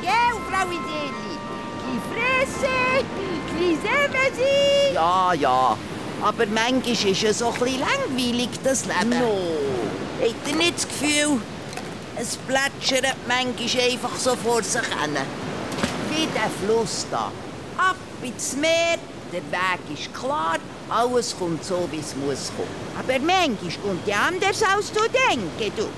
è super la vita, gell, Frau Iseli? Chi fresse, chi semesi. Ja, ja. Aber manchmal ist es so ein langweilig, das Leben. No. Habt ihr nicht das Gefühl, es plätschert manchmal einfach so vor sich hin? Wie der Fluss da. Ab ins Meer, der Weg ist klar, alles kommt so, wie es muss kommen. Aber manchmal kommt ja anders, als du denkst, du.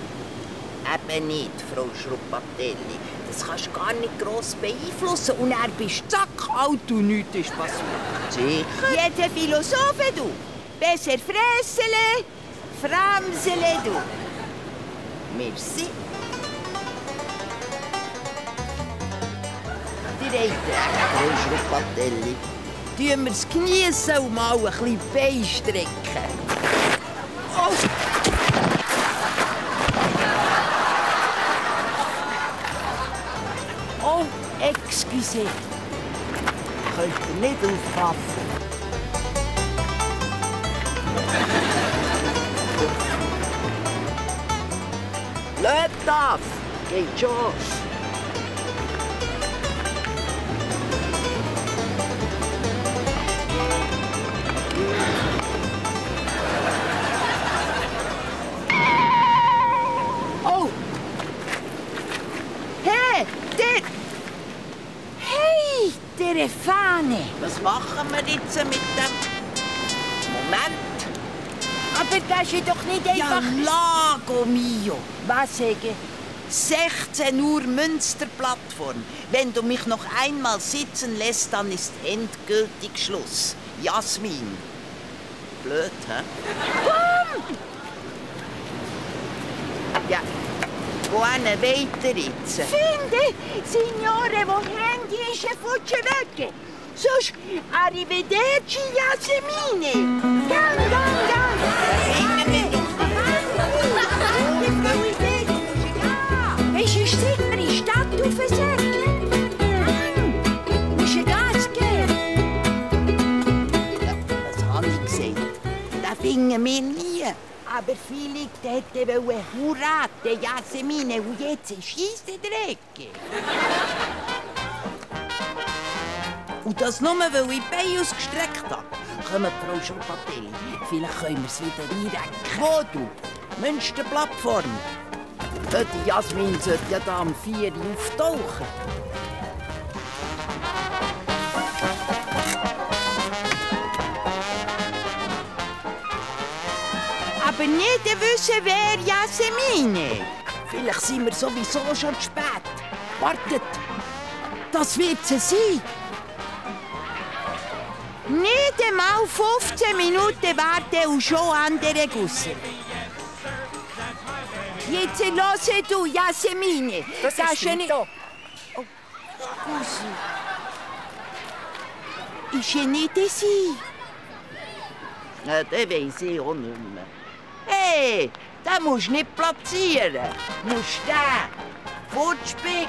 Eben nicht, Frau Schruppatelli. Das kannst du gar nicht gross beeinflussen. Und er bist zack alt und nichts ist passiert. Sicher? Jeder Philosophe, du. Besser fressele, framsele, du. Merci. Die recht, Frau Schruppatelli. Tun wir es geniessen und mal ein bisschen Bein strecken. Oh. Oh, excuse. Könnt ihr nicht aufpassen? Lass das! Geht schon! Jetzt mit dem... Moment! Aber das ist doch nicht Ja, einfach... Lago mio! Was sagen? 16 Uhr Münsterplattform. Wenn du mich noch einmal sitzen lässt, dann ist endgültig Schluss. Jasmin. Blöd, hä? Ja. Wohin weiter jetzt? Finde, Signore, wo Handy ist, futsche weg. Sonst arrivederci, die Gas geben? Ja, was habe ich gesagt? Das finden wir nie. Aber Philipp hätte wollen heiraten, Jasmine, und jetzt schießt er der Ecke. Und das nur, weil ich die Beine ausgestreckt habe. Kommt, Frau Schopatelli, vielleicht können wir es wieder einrecken. Wo du? Münsterplattform. Ja, Die Jasmin sollte ja da am 4 Uhr auftauchen. Aber nicht wissen, wer Jasmine. Vielleicht sind wir sowieso schon zu spät. Wartet! Das wird sie sein. Nicht einmal 15 Minuten warten und schon andere Gusse. Jetzt höre du, Jasmine. Das ist ja Vito. Oh, scusi. Ist ja nicht sie. Ja, das weiss ich auch nicht mehr. Hey, den musst du nicht platzieren. Du musst den fortspicken.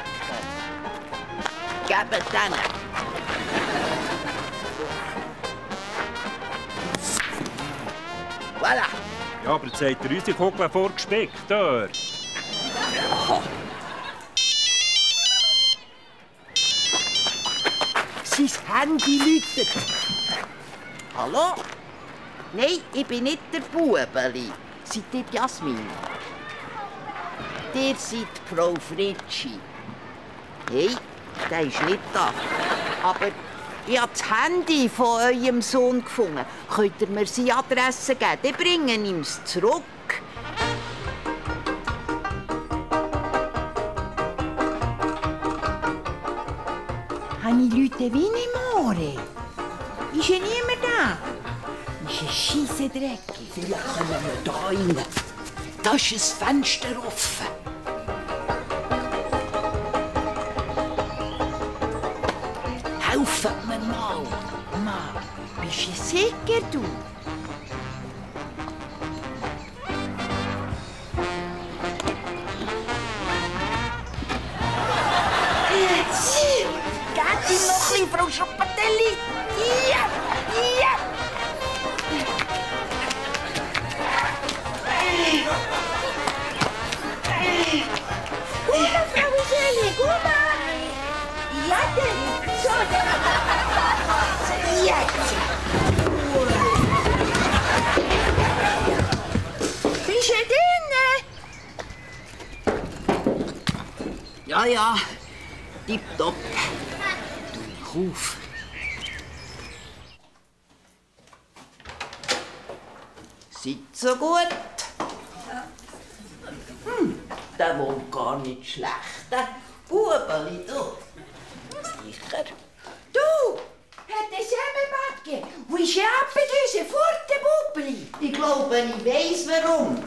Geben den. Voilà. Ja, aber jetzt hat er unsere Kugel vorgespickt. Sein Handy läutet. Hallo? Nein, ich bin nicht der Bubeli. Seid ihr Jasmin? Ihr seid Frau Fritschi. Hey, der ist nicht da. Aber ich habe das Handy von eurem Sohn gefunden. Könnt ihr mir seine Adresse geben? Dann bringen ihm es zurück. Habe ich Leute wie nicht more? Ist ja niemand da? Ist ein scheisse Dreck. Vielleicht können wir da rein. Da ist ein Fenster offen. Als je zeker doet. Zie, gaat die nog, mevrouw Choppatelli? Ja, ja. Goeie, Ja, ja, tipptopp. Du mich auf. Seid so gut. Hm, der wohnt gar nicht schlecht. Der du. Sicher. Du, hat der Semmelbacke. Wo ist er abgedüse? Fort, der. Ich glaube, ich weiss warum.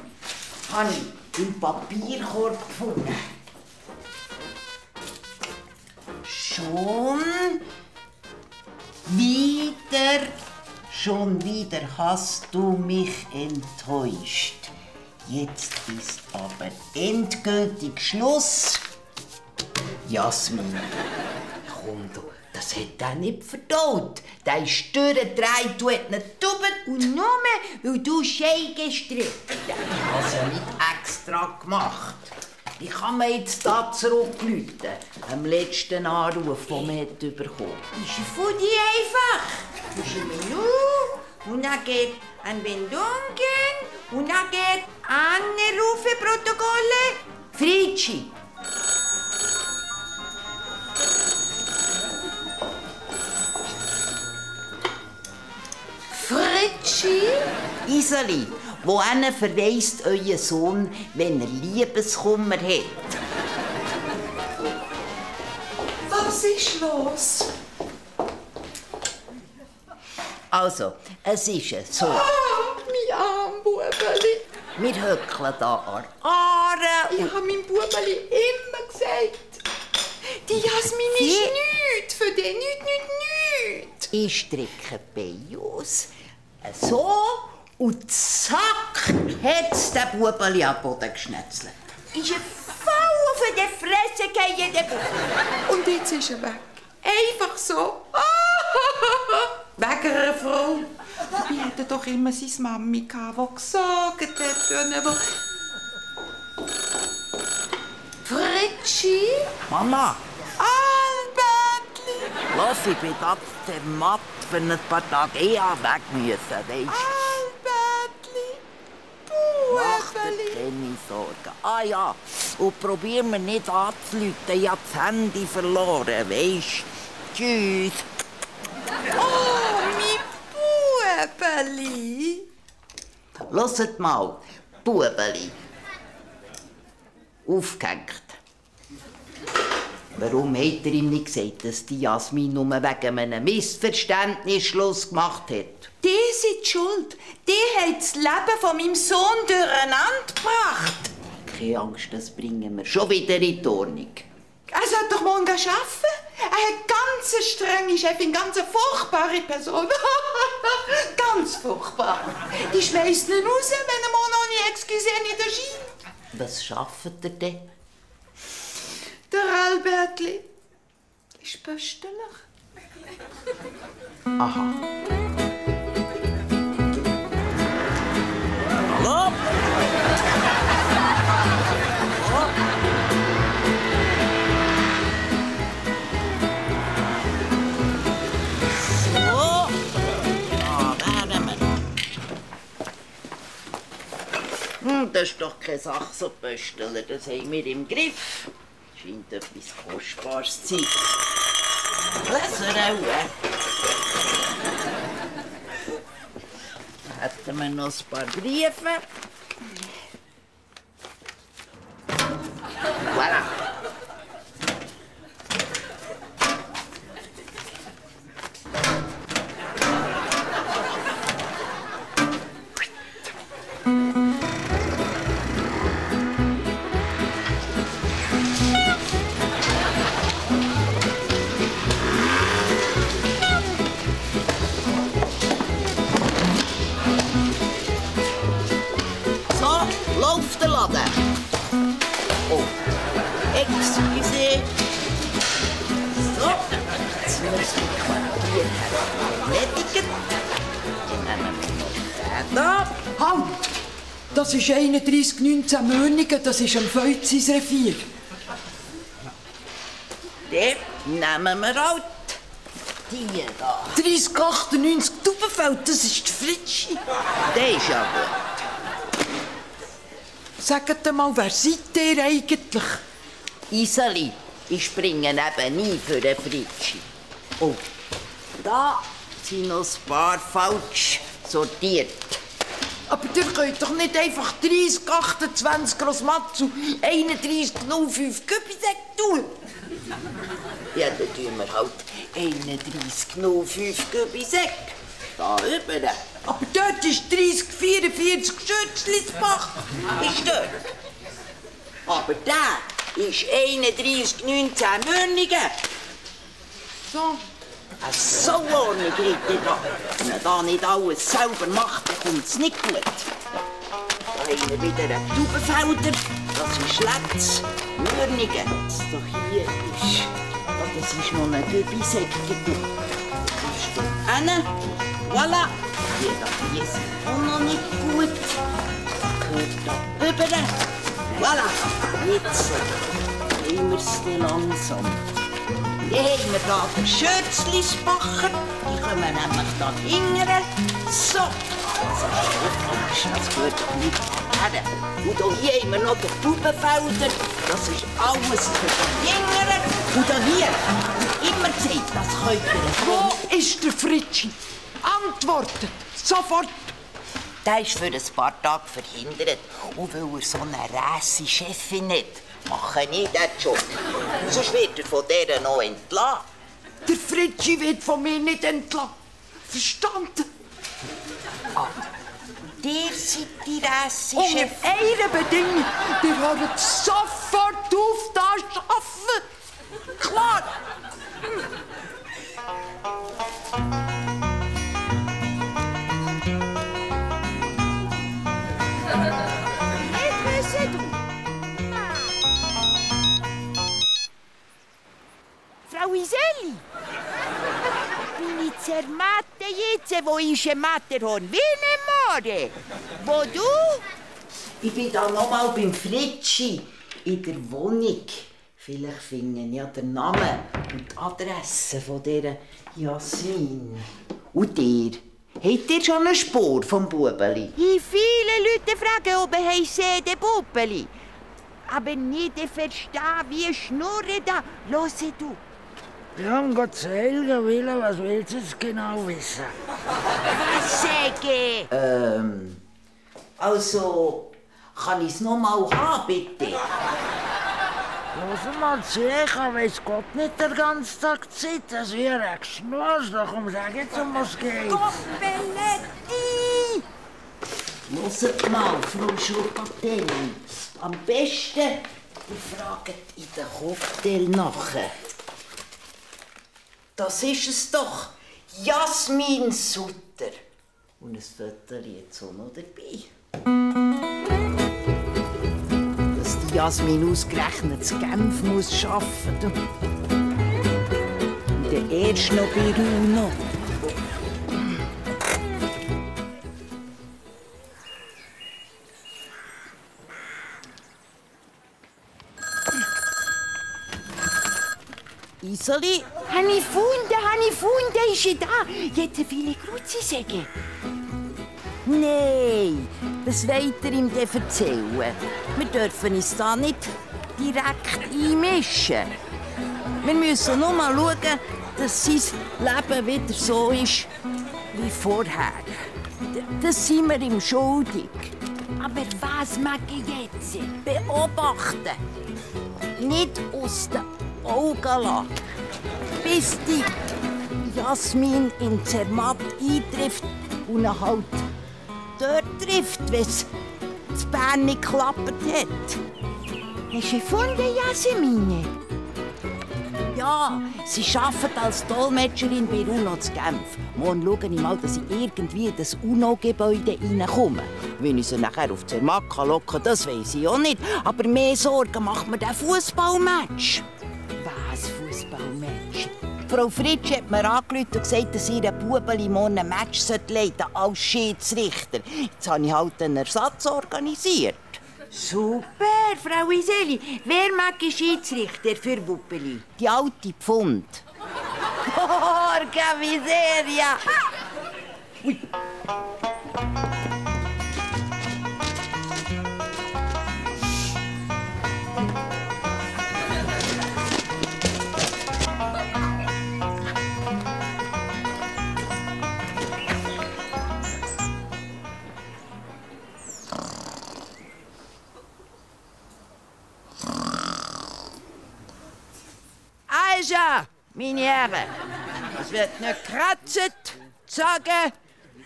Habe ich im Papierkorb gefunden. Schon wieder, schon wieder hast du mich enttäuscht. Jetzt ist aber endgültig Schluss. Jasmin, komm du, das hat er nicht verdaut. Der ist durchgedreht, du hat ihn. Und nur, weil du Schei gestrickt Ich habe es ja nicht extra gemacht. Ich kann mir jetzt da zurückrufen, am letzten Anruf, den man hat bekommen Ist für dich einfach. Du bist im Menü und dann geht an Wendungen und dann geht Anrufeprotokolle. Fritschi. Fritschi? Iseli, wohin verreist euer Sohn, wenn er Liebeskummer hat? Was ist los? Also, es ist so. Ah, mein arm Bubeli. Wir höckeln da an Aare Ich habe meinem Bubeli immer gesagt, die Jasmin ist Wie? nichts für den, nichts, nichts, nichts. ich strecke die Beine aus. So, und zack, hat's der Bubeli am Boden geschnetzelt. Ist ein Fall auf die Fresse gefallen, der Bub. Und jetzt ist er weg. Einfach so. Wegen einer Frau. Dabei hat er doch immer seine Mami gehabt, die gesorgt hat für ihn. wo- Fritschi? Mama, Albertli! lass, ich bin da der Matt für ein paar Tage eher weg müssen, weisst Albertli! Mach dir Bubeli! keine Sorgen. Ah ja, und probier mir nicht anzuleuten, ich hab das Handy verloren, weisst Tschüss. Oh, mein Bubeli! Hört mal, Bubeli. Aufgehängt. Warum hat er ihm nicht gesagt, dass die Jasmin nur wegen einem Missverständnis Schluss gemacht hat? Die sind schuld. Die hat das Leben von meinem Sohn durcheinander gebracht. Keine Angst, das bringen wir schon wieder in die Ordnung. Er soll doch morgen arbeiten. Er hat ganz eine strenge Chefin, ganz eine furchtbare Person. ganz furchtbar. Die schmeißt ihn raus, wenn er mal noch nie excusé nicht erscheint. Was schafft er denn? Der Albertli ist pöstelig. Aha. Hallo? Wir. Hm, das ist doch keine Sache, so Pöstler. Das haben wir im Griff. Scheint etwas Kostbares zu sein. Leser auch. Hätten wir 3119 Mönigen, das ist am Feuzis-Revier. Den nehmen wir halt. Die da. 3098 Taubenfeld, das ist die Fritschi. Der ist ja gut. Sagt mal, wer seid ihr eigentlich? Iseli, ich springe eben nie für den Fritschi. Oh, da sind noch ein paar falsch sortiert. Aber ihr könnt doch nicht einfach 30, 28 Grossmatzu, 31, 05 Kübisäck tun. Ja, dann tun wir halt 31,05 Kübisäck. Da über. Aber dort ist 30, 44 Schützlisbach. Ist dort. Aber der ist 31,19 Münnigen. So. Eine Sauordnung hätte ich da. Wenn man da nicht alles selber macht, dann kommt es nicht gut. Da haben wir wieder einen Taubenfelder. Das ist Letz. Mürnigen. Das doch hier ist. Oh, das ist noch ein Gübisäcke. Das ist da hinten. Voilà. Hier, da hier sind auch noch nicht gut. Gehört da rüber. Voilà. Jetzt haben wir es langsam. Dann haben wir hier den Schürzlisbacher. Die kommen nämlich da hinten. So. Das ist das gehört doch nicht her. Und hier haben wir noch den Taubenfelder. Das ist alles für den Jüngeren. Und hier, wie immer gesagt, das könnt ihr Wo ist der Fritschi? Antwortet! Sofort! Der ist für ein paar Tage verhindert. Und weil er so eine rasse Chefin hat, mache ich den Job. Sonst wird er von dieser noch entlassen. Der Fritschi wird von mir nicht entlassen. Verstanden? Ihr seid die rasse Unter einer Bedingung. Wir hören sofort auf, da arbeiten. Ich ein Matterhorn? Wie ne More? Wo du? Ich bin da noch mal beim Fritschi in der Wohnung. Vielleicht finden ja den Namen und die Adresse von dieser Jasmin. Und ihr? Habt ihr schon eine Spur vom Bubeli? Wie viele Leute fragen, ob er heisse de Puppeli. Aber nicht verstehen, wie schnurren da. Los du. Wir haben Gott zu Helga Wille, was willst du jetzt genau wissen? Was sage? Ähm, also, kann ich es noch mal haben, bitte? Los mal zu, ich habe jetzt Gott nicht den ganzen Tag Zeit, das wäre ein Geschmaß. Doch komm, sag jetzt, um was geht. Goppeletti! Hört mal, Frau Schurpatelli. Am besten, ihr fragt in den Cocktail nachher. Das ist es doch. Jasmin Sutter. Und ein Foto jetzt auch noch dabei. Dass die Jasmin ausgerechnet zu Genf muss arbeiten. Und der erst noch bei Runo. Ich gefunden, habe ich gefunden, ist da. Jetzt viele Grüße sagen. Nein, das ihr ihm dann erzählen. Wir dürfen uns da nicht direkt einmischen. Wir müssen nur mal schauen, dass sein Leben wieder so ist wie vorher. Das sind wir ihm schuldig. Aber was mag ich jetzt? Beobachten. Nicht aus den Augen. Bis die Jasmin in Zermatt eintrifft und ihn halt dort trifft, wenn es zu Bern nicht geklappt hat. Hast du gefunden, Jasmine? Ja, sie arbeitet als Dolmetscherin bei UNO zu Genf. Morgen schaue ich mal, dass ich irgendwie in das UNO-Gebäude reinkomme. Wenn ich sie nachher auf Zermatt locken kann, das weiß ich auch nicht. Aber mehr Sorgen macht mir der Fußballmatch. Frau Fritsch hat mir angerufen und gesagt, dass ihr Bubeli morgen ein Match leiten sollte als Schiedsrichter. Jetzt habe ich halt einen Ersatz organisiert. Super, Frau Iseli. Wer mag ich Schiedsrichter für Wuppeli? Die alte Pfund. Porca miseria! Also, meine Herren, es wird nicht gekratzt, gezogen,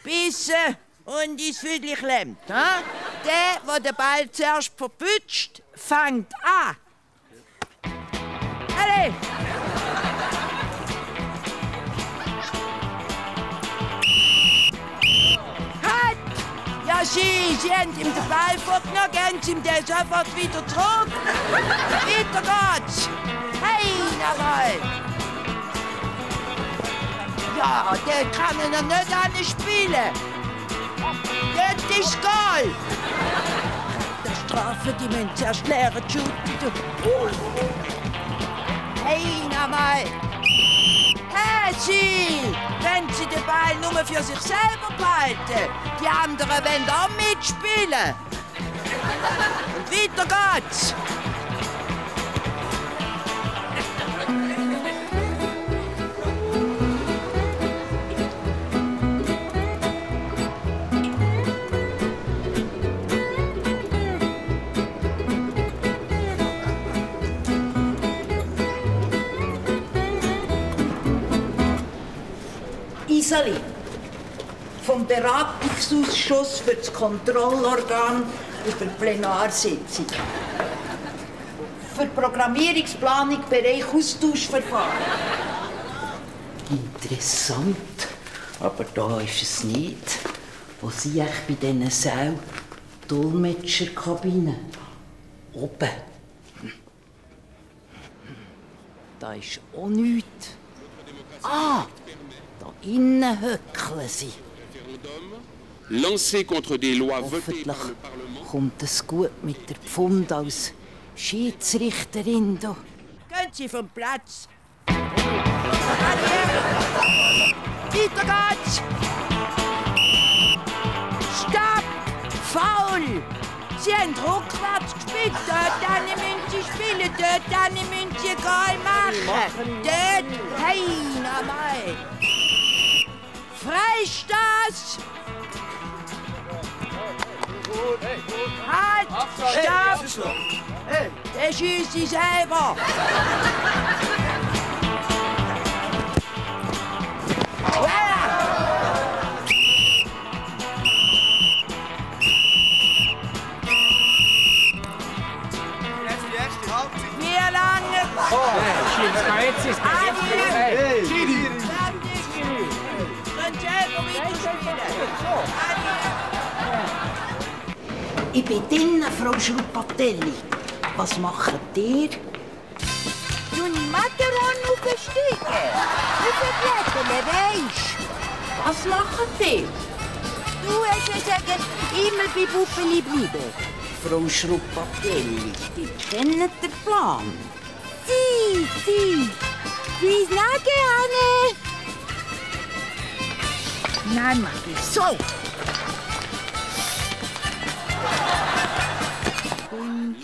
bissen und ins Füdli klemmt. Ha? Der, der den Ball zuerst verputscht, fängt an. Alle! Halt! Ja, Sie, Sie haben ihm den Ball vorgenommen, geben Sie ihm den sofort wieder zurück. Weiter geht's. Hey, jawohl. Ja, der kann er nicht anspielen. Das ist Goal. Der Strafe, die müssen zuerst lernen zu. Hey, nochmal. Hey, Sie! Wenn Sie den Ball nur für sich selber behalten, die anderen wollen auch mitspielen. Und weiter geht's. Iseli, vom Beratungsausschuss für das Kontrollorgan über die Plenarsitzung. Für Programmierungsplanung Bereich Austauschverfahren. Interessant, aber da ist es nicht. Wo sind ich bei diesen Sälen? Dolmetscherkabine. Oben. Da ist auch nichts. Ah, innen höckeln sie. lancé contre des lois votées Hoffentlich kommt es gut mit der Pfund als Schiedsrichterin. Da. Gehen Sie vom Platz. Weiter geht's. Stopp! Faul! Sie haben rückwärts gespielt. Dort müssen Sie spielen. Dort müssen Sie Goal machen. Dort. Hey, nochmal. Freistoß! Halt! Stopp! Der schießt sich selber. Wie lange? Jetzt ist Ich bin drinnen, Frau Schruppatelli. Was macht ihr? Du Matterhorn aufsteigen. Aufblättern, weisst Was macht ihr? du? hast gesagt, immer bei Puppeli bleiben. Frau Schruppatelli, ihr kennt den Plan. Sie, sie. Wie lange, Anne? Nein, Maggie, so.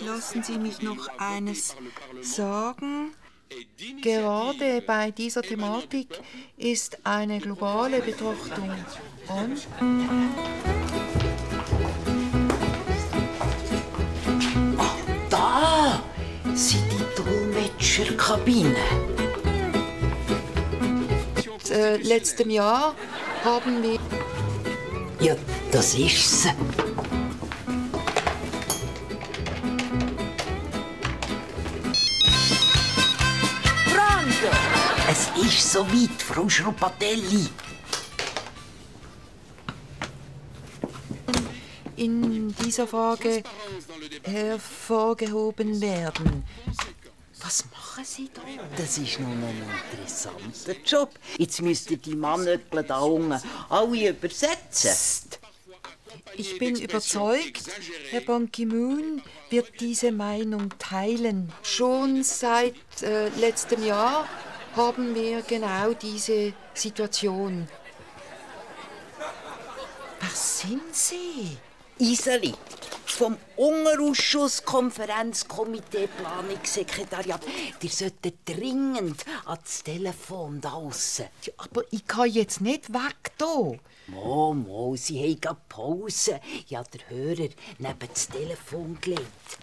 Lassen Sie mich noch eines sagen. Gerade bei dieser Thematik ist eine globale Betrachtung an. Da sind die Dolmetscherkabinen. Äh, letztem Jahr haben wir Ja, das ist Ist soweit, Frau Schruppatelli. in dieser Frage hervorgehoben werden. Was machen Sie da? Das ist nun ein interessanter Job. Jetzt müsst ihr die Mannöckle da unten alle übersetzen. Ich bin überzeugt, Herr Ban Ki-moon wird diese Meinung teilen. Schon seit äh, letztem Jahr haben wir genau diese Situation. Was sind Sie? Iseli, vom Unterausschuss Konferenzkomitee Planungssekretariat. Ihr solltet dringend ans Telefon da aussen. Ja, aber ich kann jetzt nicht weg da. Mo, mo, Sie haben gerade Pause. Ja, der Hörer neben das Telefon gelegt.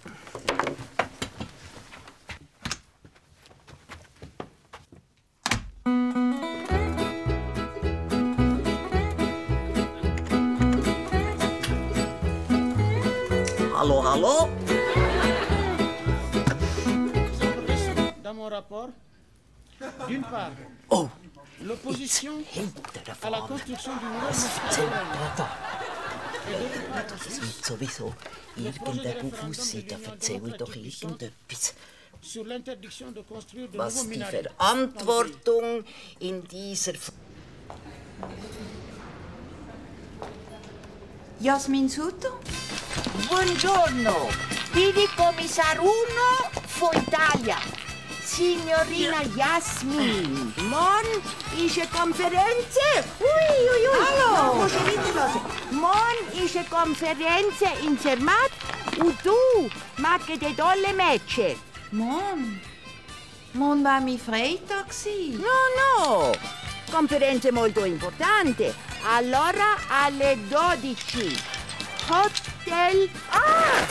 Hallo, hallo? dans mon rapport, d'une part, Oh, l'opposition à la construction du part, Das wird sowieso irgendein aussehen, da erzähle ich doch irgendetwas. Sur l'interdiction de construire de Was nouveaux die minarets. Verantwortung in dieser... F Jasmin Sutter? Buongiorno, qui il commissario uno von Italia. Signorina Jasmin. Morgen ist eine Konferenz. Ui, ui, ui. Hallo. Musst du weiterhören. Morgen ist eine Konferenz in Zermatt und du machst den Dolmetscher. Mann. Mann war mein Freitag. gsi. No, no. Conferenza molto importante. Allora alle 12. Hotel. Ah!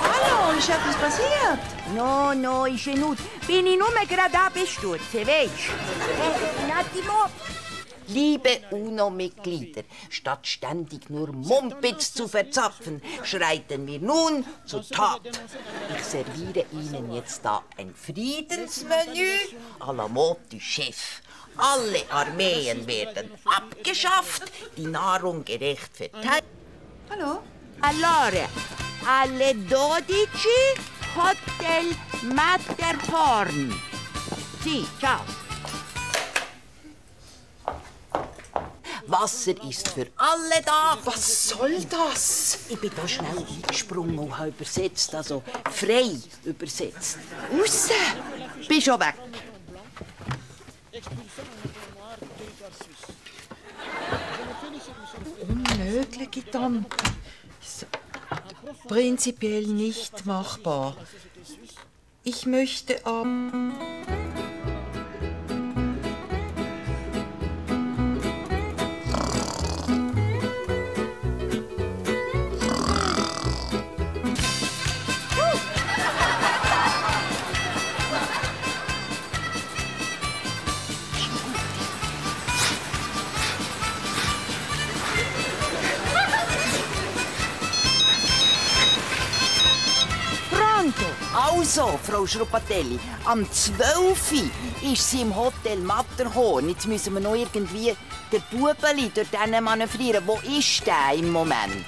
Hallo, ist etwas passiert? No, no, ist genug. Bin ich nur gerade abgestürzt, weißt äh, Un attimo. Liebe UNO-Mitglieder, statt ständig nur Mumpitz zu verzapfen, schreiten wir nun zur Tat. Ich serviere Ihnen jetzt da ein Friedensmenü à la mode du Chef. Alle Armeen werden abgeschafft, die Nahrung gerecht verteilt. Hallo? Allora, alle 12 Hotel Matterhorn. Sì, ciao. Wasser ist für alle da. Was soll das? Ich bin da schnell eingesprungen und habe übersetzt, also frei übersetzt. Raus! Bin schon weg. Unmögliche Tante. So. Prinzipiell nicht machbar. Ich möchte ab. Pronto? Frau Schruppatelli, am 12. Uhr ist sie im Hotel Matterhorn. Jetzt müssen wir noch irgendwie den Bubeli durch den manövrieren. Wo ist der im Moment?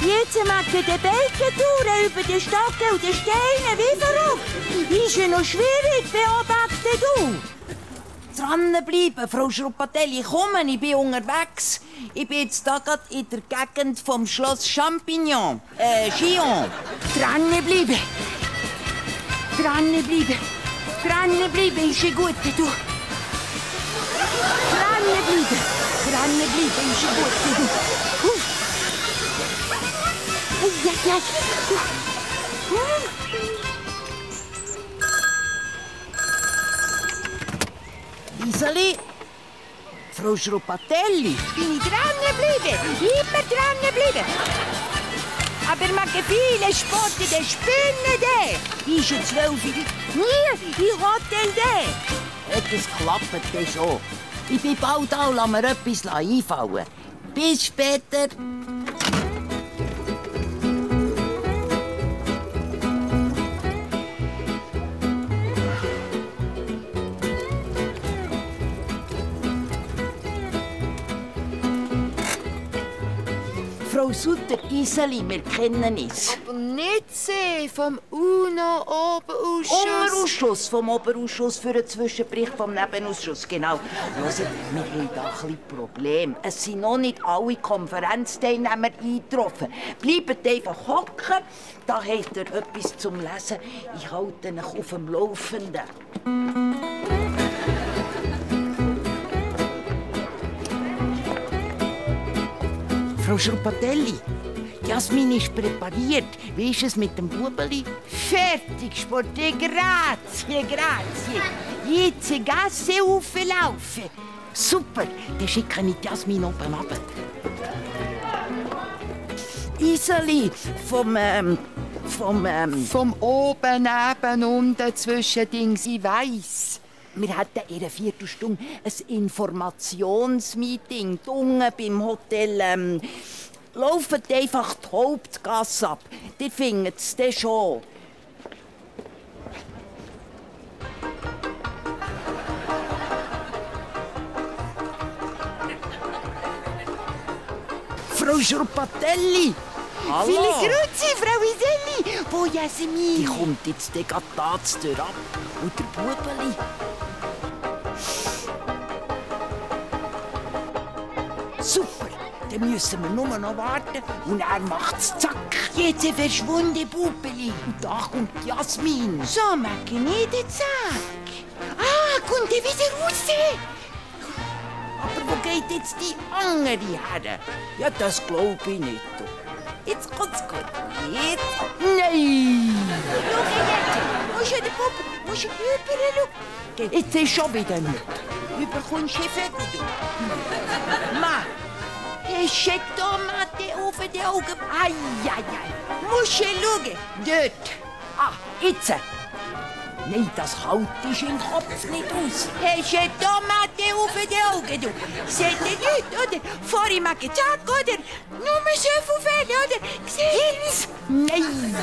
Jetzt macht ihr die Belgentouren über die Stocken und die Steine, wie verrückt. Ist ja noch schwierig, beobachte du. Dranbleiben, Frau Schruppatelli, kommen, ich bin unterwegs. Ich bin jetzt da gerade in der Gegend vom Schloss Champignon, äh, Chillon. Dranbleiben. Странные блюда. Странные блюда еще год-то тут. Странные блюда. Странные блюда еще год-то тут. Ай-яй-яй. Isali, Frau Schruppatelli. Imitranne bliebe, imitranne bliebe. Aber man viele Spotte, der Spinne, der. Ist ja zwölf. Hier, im Hotel, der. Etwas klappt dann schon. Ich bin bald da und lasse mir etwas einfallen. Bis später. Frau Sutter, Iseli, wir kennen uns. Aber nicht sie vom UNO-Oberausschuss. Oberausschuss vom Oberausschuss für einen Zwischenbericht vom Nebenausschuss, genau. Hört, wir haben da ein Problem. Es sind noch nicht alle Konferenzteilnehmer eingetroffen. Bleibt einfach hocken, da habt ihr etwas zum Lesen. Ich halte euch auf dem Laufenden. Frau Schruppatelli, Jasmin ist präpariert. Wie ist es mit dem Bubeli? Fertig, Sporte, grazie, grazie. Jetzt die Gasse auflaufen. Super, dann schicke ich Jasmin oben runter. Iseli vom, ähm, vom, ähm, Vom oben, neben, unten, zwischendings, ich weiss. Wir hätten in einer Viertelstunde ein Informationsmeeting unten beim Hotel. Ähm, lauft einfach die Hauptgasse ab. Die findet es dann schon. Frau Schurpatelli! Hallo! Viele Grüezi, Frau Iselli. Wo Die Jasmin? kommt jetzt gerade zur Tür ab. Und der Bubeli. Müssen wir nur noch warten und er macht's zack. Jetzt ist er verschwunden, Bubeli. Und da kommt Jasmin. So, Magnete, zack. Ah, kommt er wieder raus? Aber wo geht jetzt die andere her? Ja, das glaube ich nicht. Jetzt kommt's gut. Jetzt. Nein! Schau jetzt. Wo ist der Bub? Wo ist er überall? Jetzt ist schon wieder nicht. Überkommst du Vögel, du? Ma! Du Tomate auf die Augen? Ei, ei, ei. Musst du schauen. Dort. Ah, jetzt. Nein, das haut dich im Kopf nicht aus. Du Tomate auf die Augen, du? Seht ihr nicht, oder? Vorhin mag ich zack, oder? Nur viel Fälle, oder? Seht Nein!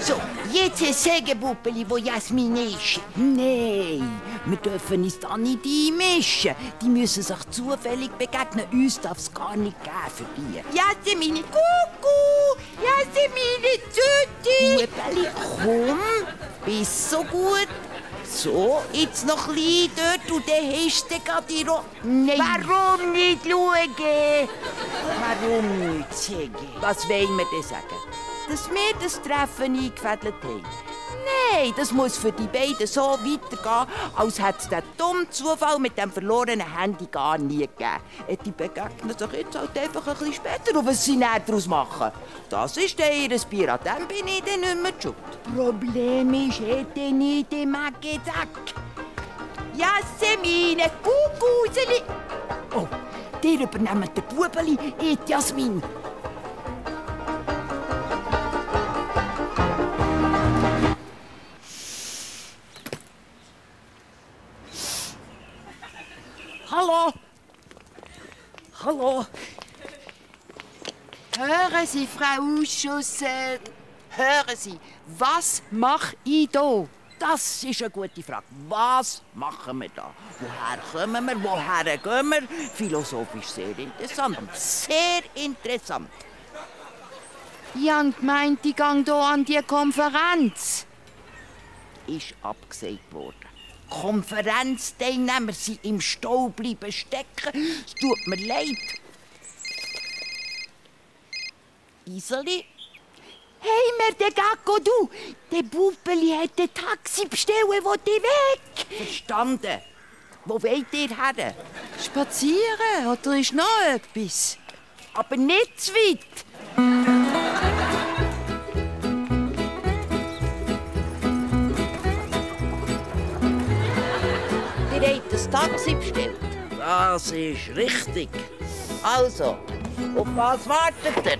So, jetzt sagen, Bubbeli, wo Jasmin ist. Nein, wir dürfen uns da nicht einmischen. Die müssen sich zufällig begegnen. Uns darf es gar nicht geben für die. Jasmin, Kuckuck, Jasmin, Zütti. Bubeli, komm, bist so gut. So, jetzt noch ein bisschen dort und dann hast du gerade die Ro... Nein! Warum nicht schauen? Warum nicht sagen? Was wollen wir denn sagen? Dass wir das Treffen eingefädelt haben? Nein, das muss für die beiden so weitergehen, als hätte es den dummen Zufall mit dem verlorenen Handy gar nie gegeben. Äh, Die begegnen sich jetzt halt einfach ein bisschen später und was sie dann daraus machen. Das ist dann ihr Bier, an dem bin ich dann nicht mehr schuld. Problem ist, hätte nicht den Magezack. Jasmin, Kuckuseli. Oh, die übernehmen den Bubeli, ich Jasmin. Hallo? Hören Sie, Frau Ausschuss, äh, hören Sie, was mache ich da? Das ist eine gute Frage. Was machen wir da? Woher kommen wir? Woher gehen wir? Philosophisch sehr interessant. Sehr interessant. Habe gemeint, ich gehe hier an die Konferenz. Ist abgesagt worden. Konferenzteilnehmer sind im Stau bleiben stecken. Es tut mir leid. Iseli? Hey, mir der Gacko, du. Der Bubbeli hat ein Taxi bestellen, wo die weg. Verstanden. Wo wollt ihr her? Spazieren, oder ist noch etwas? Aber nicht zu weit. Ihr ein Taxi bestellt. Das ist richtig. Also, auf was wartet ihr?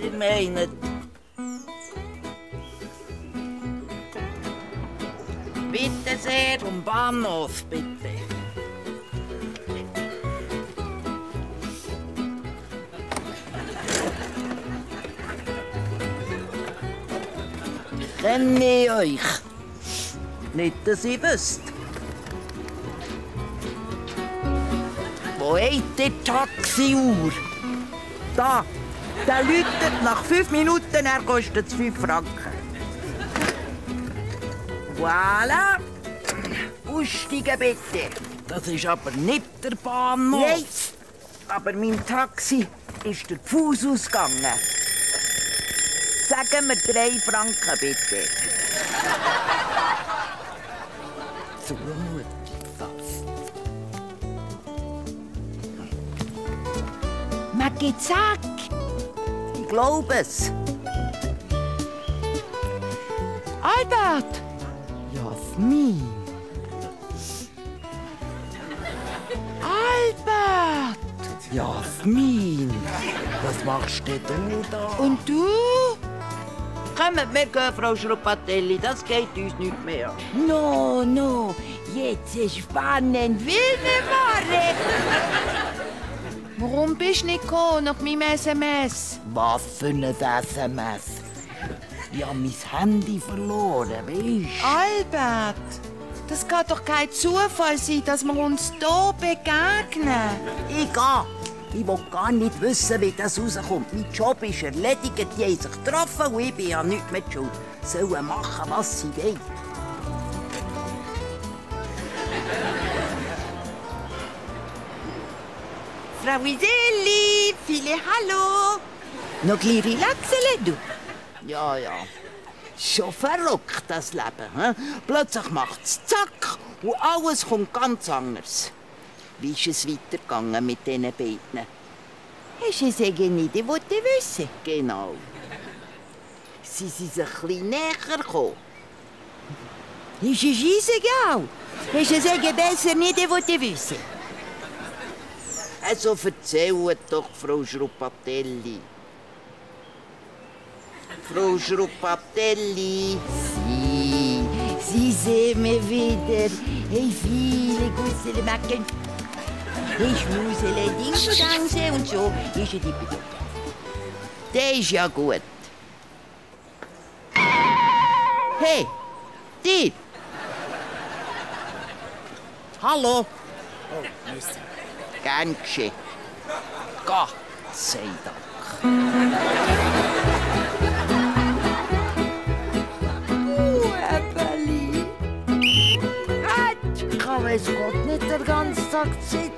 Sie meinen... Bitte sehr, zum Bahnhof, bitte. Kenne ich euch? Nicht, dass ich wüsst. Die Taxiuhr? Da. Der läutet nach fünf Minuten, er kostet es fünf Franken. Voilà. Aussteigen bitte. Das ist aber nicht der Bahnhof. Nein. Aber mein Taxi ist der Fuß ausgegangen. Sagen wir drei Franken bitte. so Magezack. Ich glaube es. Albert! Jasmin. Albert! Jasmin. Was machst denn du da? Und du? Kommt, wir gehen, Frau Schruppatelli, das geht uns nicht mehr. No, no, jetzt ist spannend. Wilde Ware. Warum bist du nicht gekommen nach meinem SMS? Was für ein SMS? Ich habe mein Handy verloren, weißt Albert, das kann doch kein Zufall sein, dass wir uns hier begegnen. Ich gehe. Ich will gar nicht wissen, wie das rauskommt. Mein Job ist erledigt, die haben sich getroffen und ich bin ja nicht mehr die schuld. Sollen machen, was sie wollen. Frau Iselli, viele Hallo. Noch ein relaxen, du. Ja, ja. Schon verrückt, das Leben. He? Plötzlich macht es zack und alles kommt ganz anders. Wie ist es weitergegangen mit diesen beiden? Hast du es nicht wissen? Genau. Sie sind sich ein bisschen näher gekommen. Ist es scheissegal. Hast du es besser nicht gewollt wissen? Also erzählt doch, Frau Schruppatelli. Frau Schruppatelli. Sie, Sie sehen mich wieder. Hey, viele Gussele Macken. Hey, Schmusele, Dingse und so. Ist ja die Bedeutung. Der ist ja gut. Hey, die. Hallo. Oh, Mist. Gern geschehen. Gott sei Dank. Halt! Ich kann weiss Gott nicht den ganzen Tag Zeit.